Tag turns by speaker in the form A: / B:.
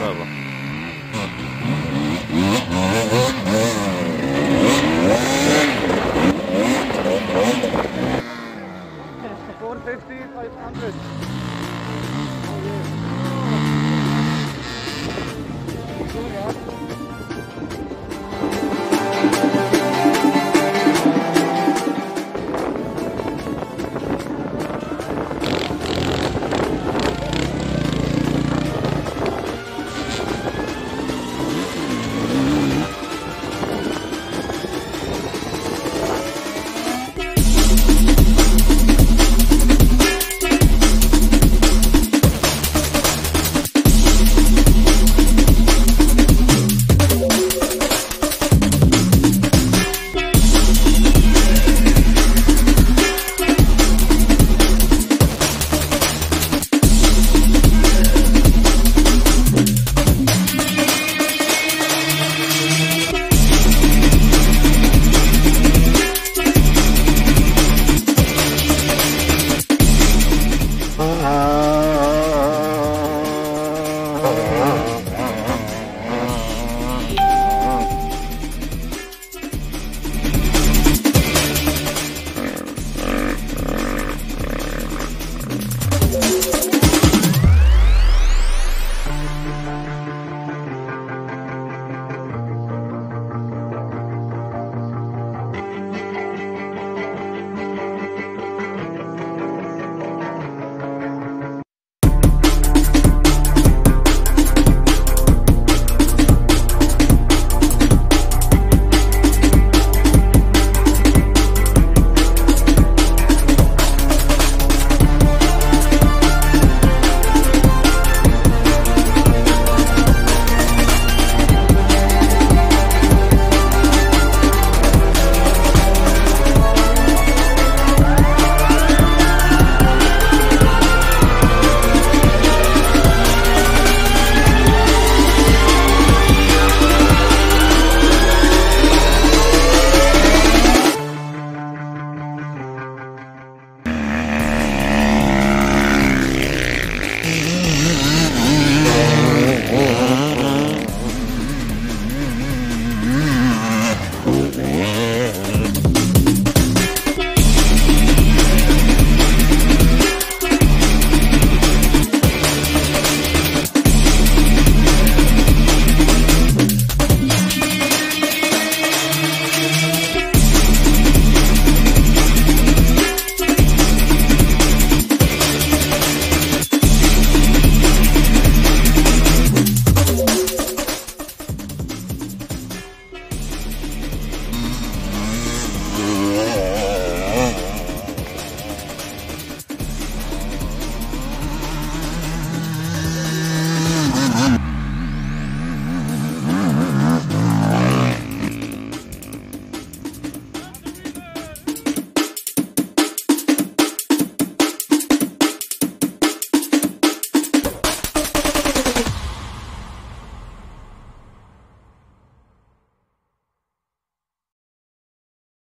A: prova.
B: Four fifty five hundred.